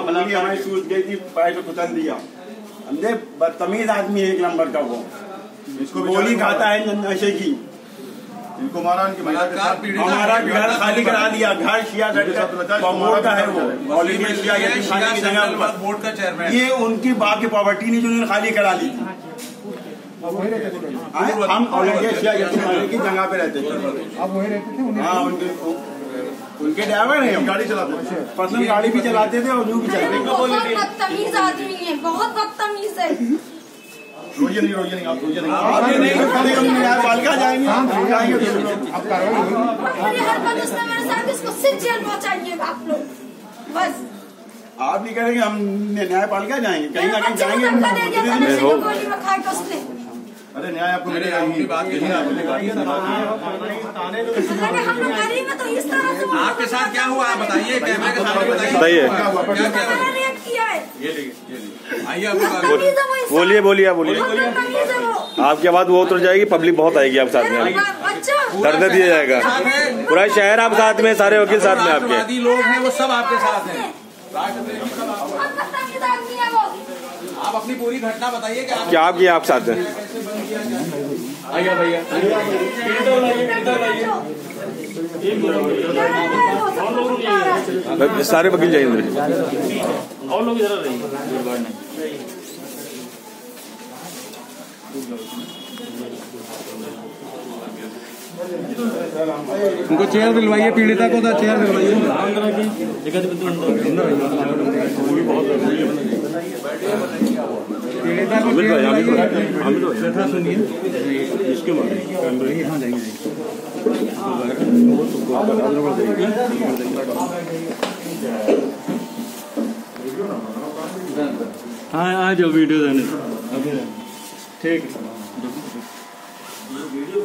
मूली हमारी सूझ गई थी पैर पे कुचल दिया। हमने बदतमीज आदमी है एक नंबर का वो। इसको गोली खाता है नशे की। इनको मारा इनकी हमारा घर खाली करा दिया घर शिया सेट का है वो। ऑल इंडिया शिया की जगह बोर्ड का चेयरमैन ये उनकी बाप की प्रॉपर्टी नहीं जो उन्होंने खाली करा ली थी। हाँ, हम ऑल इंडिया शिया की जगह पे रहते थे। आप वही रहते थे? हाँ उनके उनके ड्राइवर हैं गाड़ी चलाते थे पर्सनल गाड़ी भी चलाते थे और यूँ भी चलाते थे। बहुत बदतमीज आदमी है बहुत बदतमीज है। रोइए नहीं रोइए नहीं आप रोइए नहीं। आप नहीं हम न्यायपालिका जाएँगे। जाएँगे तो लोग कार्रवाई होगी मेरी हरकत उसने मेरे साथ इसको सिर्फ़ जेल आप लोग। बस। आप भी करेंगे हम न्यायपालिका जाएँगे। कहीं ना कहीं जाएँगे। उसने। अरे न्याय आपको ही। बात की यही आपको मिलेगा हुआ आप बताइए कैमरे के सामने बताइए। क्या क्या हुआ? मैंने किया है? ये है। बोलिए बोलिए आप बोलिए। है आपकी आवाज़ वो उतर जाएगी पब्लिक बहुत आएगी आप साथ में। दर्द दिया जाएगा। पूरा शहर आप साथ में सारे वकील साथ में आपके। लोग हैं वो सब आपके साथ हैं। है आप अपनी पूरी घटना बताइए क्या आप आप साथ में आइए भैया सारे वकील जाएँगे और लोग इधर उनको चेयर दिलवाइए पीड़िता को तो चेयर दिलवाइए। पीड़िता को सुनिए। इसके हाँ आ जाओ वीडियो देने ठीक है